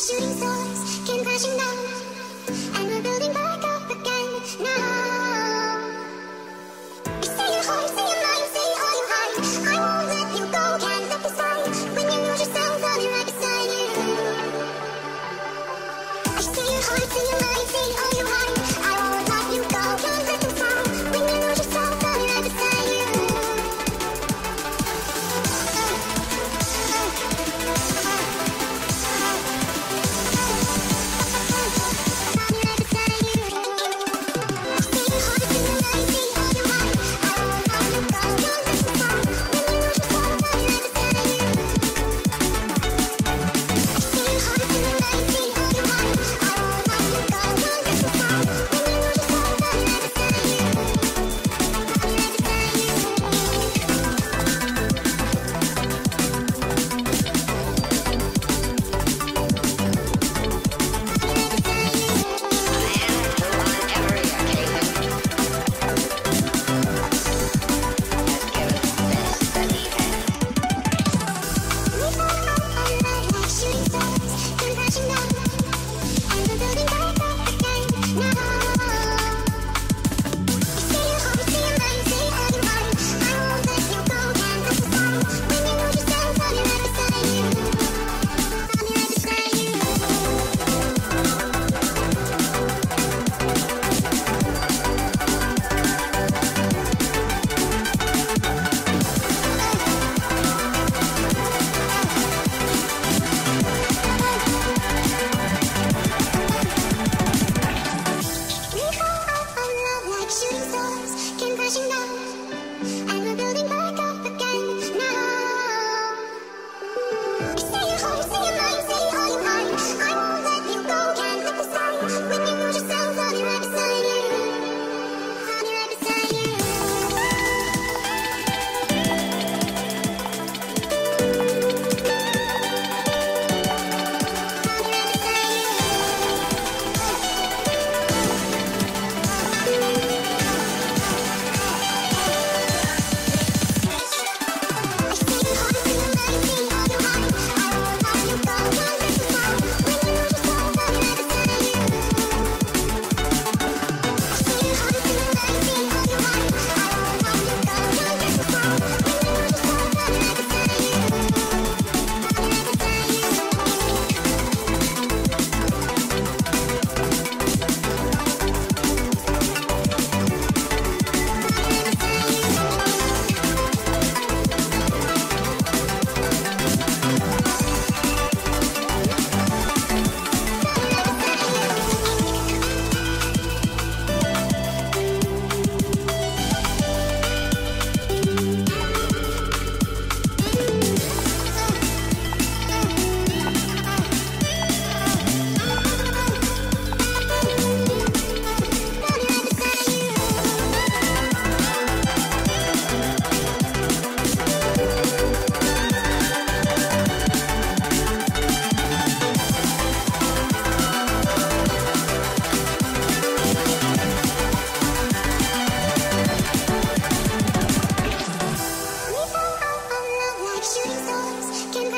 shooting stars.